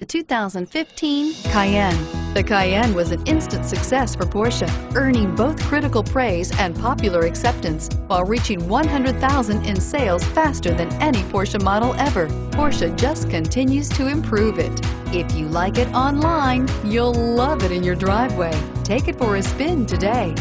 The 2015 Cayenne. The Cayenne was an instant success for Porsche, earning both critical praise and popular acceptance while reaching 100,000 in sales faster than any Porsche model ever. Porsche just continues to improve it. If you like it online, you'll love it in your driveway. Take it for a spin today.